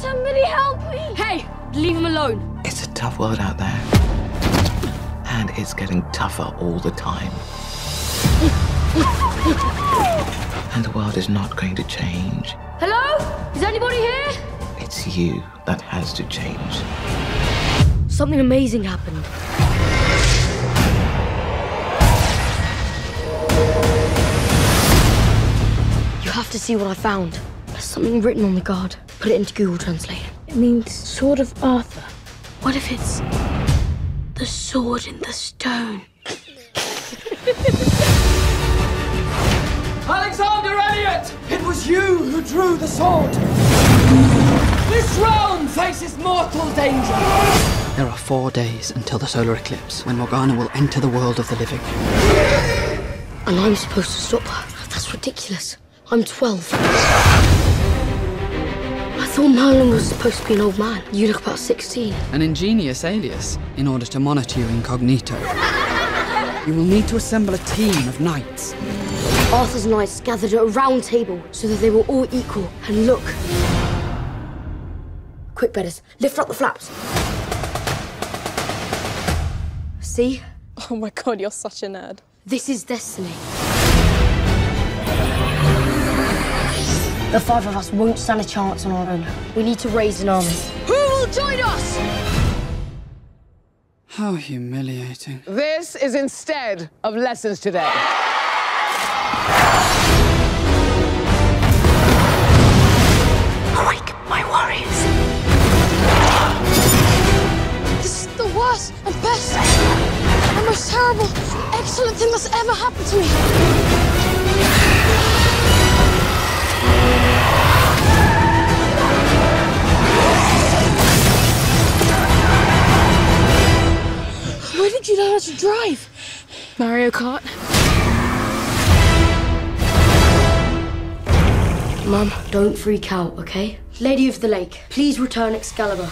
Somebody help me! Hey, leave him alone. It's a tough world out there. And it's getting tougher all the time. and the world is not going to change. Hello? Is anybody here? It's you that has to change. Something amazing happened. You have to see what I found. There's something written on the guard. Put it into Google Translate. It means Sword of Arthur. What if it's the sword in the stone? Alexander Elliot! It was you who drew the sword! This realm faces mortal danger! There are four days until the solar eclipse, when Morgana will enter the world of the living. And I'm supposed to stop her. That's ridiculous. I'm 12. I thought Merlin was supposed to be an old man. You look about 16. An ingenious alias, in order to monitor you incognito. You will need to assemble a team of knights. Arthur's knights gathered at a round table so that they were all equal. And look. Quick, Bedders, lift up the flaps. See? Oh my god, you're such a nerd. This is destiny. The five of us won't stand a chance on our own. We need to raise an army. Who will join us? How humiliating. This is instead of lessons today. Awake, my warriors. This is the worst and best and most terrible, excellent thing that's ever happened to me. Where did you learn how to drive? Mario Kart? Mum, don't freak out, okay? Lady of the Lake, please return Excalibur.